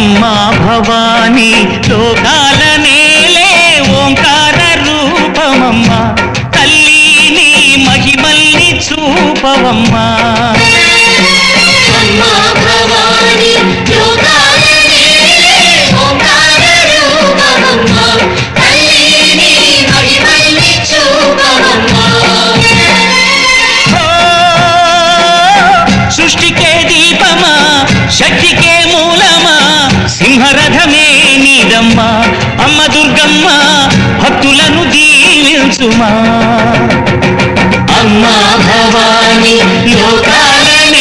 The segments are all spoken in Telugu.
అమ్మా భవానీ లోకాల నేలే ఓంకార రూపమమ్మా. తల్లి నీ మహిమల్ని చూపవమ్మా. అమ్మా భవాని లోకాల సింహరథమే నీదమ్మా అమ్మ దుర్గమ్మ భక్తులను దీవించుమా. అమ్మా భవాని లోకాల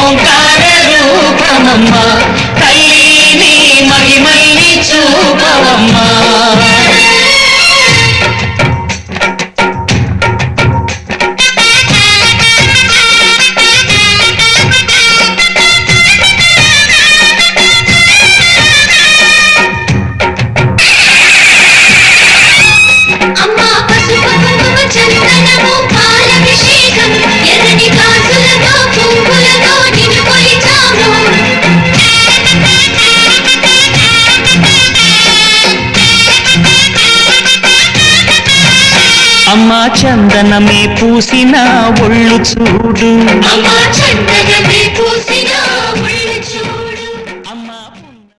ఓంకార రూపమమ్మా. తల్లి నీ మహిమల్ని చూపవమ్మా. అమ్మా చందనమే పూసిన ఒళ్ళు చూడు. అమ్మా చందనమే